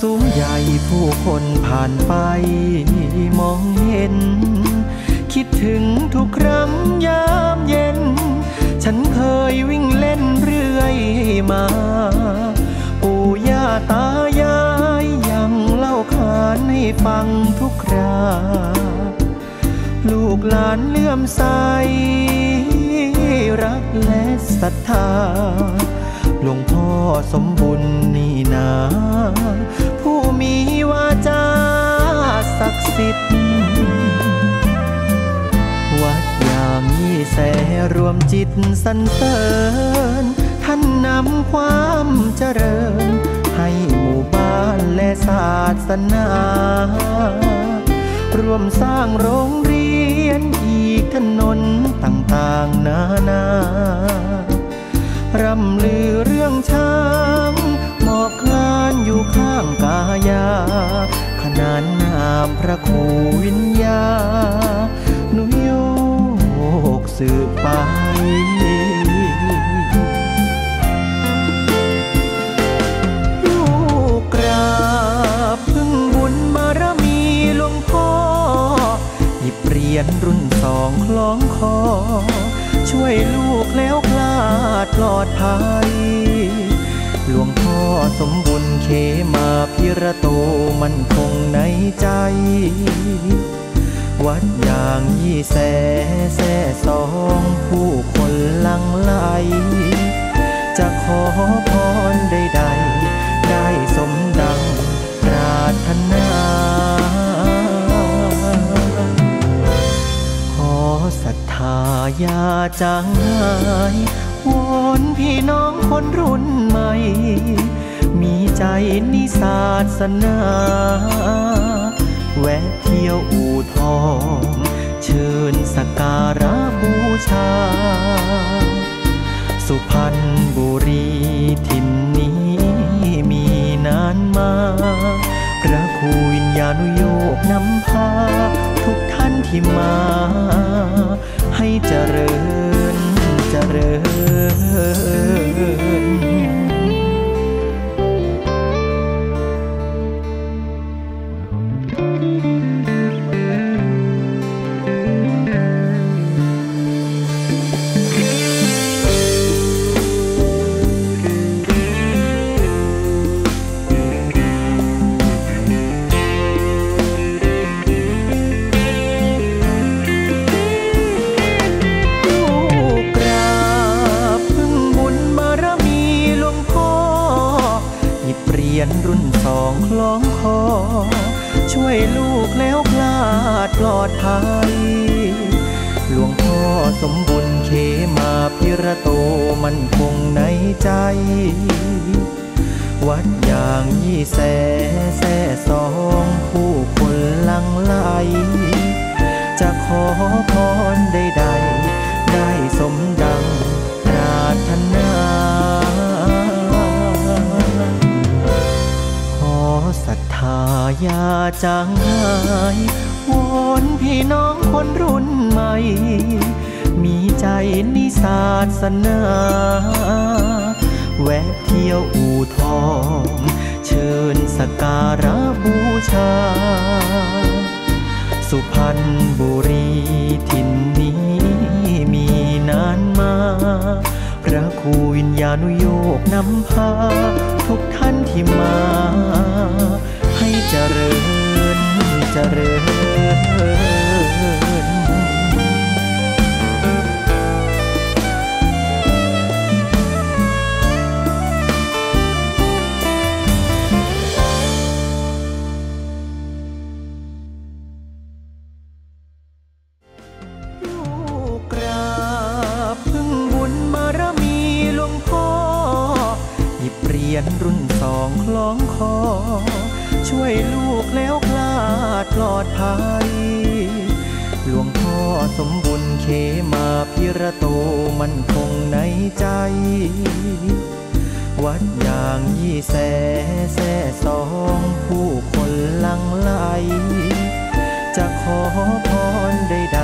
สูงใหญ่ผู้คนผ่านไปมองเห็น คิดถึงทุกครั้งยามเย็น ฉันเคยวิ่งเล่นเรื่อยมา ปู่ย่าตายายยังเล่าขานให้ฟังทุกคราลูกหลานเลื่อมใส รักและศรัทธาหลวงพ่อสมบุญนี่นา มีวาจาศักดิ์สิทธิ์ วัดยามยี่แสรวมจิตสรรเสริญท่านนำความเจริญ ให้หมู่บ้านและศาสนา ร่วมสร้างโรงเรียนอีกถนนต่างๆนานา รำลือามพระครูวิญญาหนุโยกสืบไปลูกกราบพึ่งบุญบารมีหลวงพ่อหยิบเหรียญรุ่นสองคล้องคอ ช่วยลูกแล้วคลาดปลอดภัย สมบุญเคมาพิระโตมันคงในใจ วัดอย่างยี่แสแสสองผู้คนลังไหลจะขอพรใดๆ ได้สมดังปรารถนาขอศรัทธาอย่าจางหาย วอนพี่น้องคนรุ่นใหม่ มีใจนิศาสนาแวะเที่ยวอู่ทองเชิญสักการะบูชา สุพรรณบุรีถิ่นนี้มีนานมา พระครูวิญญาณุโยกนำพา ทุกท่านที่มา ริ ยิบเหรียญรุ่นสองคล้องคอ ช่วยลูกแล้วคลาดปลอดภัย หลวงพ่อสมบุญเคมาพิระโตมันคงในใจ วัดอย่างยี่แสแสาอย่าจางหายวอนพี่น้องคนรุ่นใหม่ มีใจนิศาสนา แวะเที่ยวอู่ทอง เชิญสักการะบูชา สุพรรณบุรีถิ่นนี้มีนานมา พระครูวิญญาณุโยกนำพาทุกท่านที่มา เจริญเจริญลูกกราบพึ่งบุญบารมีหลวงพ่อหยิบเหรียญรุ่นสองคล้องคอ ช่วยลูกแล้วคลาดปลอดภัย หลวงพ่อสมบุญเคมาพิระโตมันคงในใจ วัดอย่างยี่แสแสสองผู้คนลังไหลจะขอพรใด